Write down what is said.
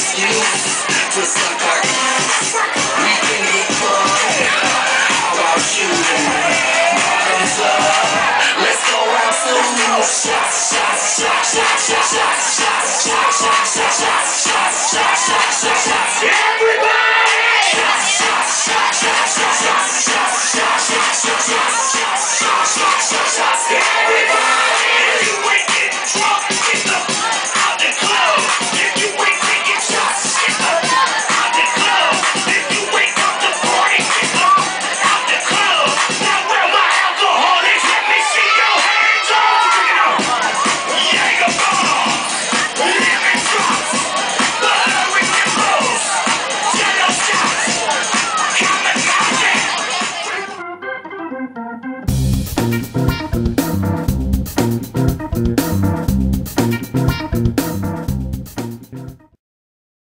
excuse to suck our ass. We can get fun. How about? Bottoms up. Let's go out soon. Shots, shots, shots, shots, shots, shots, shots, shots, shots, shots, shots, shots, shots, shots, shots, shots. Everybody! Shots, shots, shots, shots, shots, shots, shots, shots, shots, shots, shots, shots.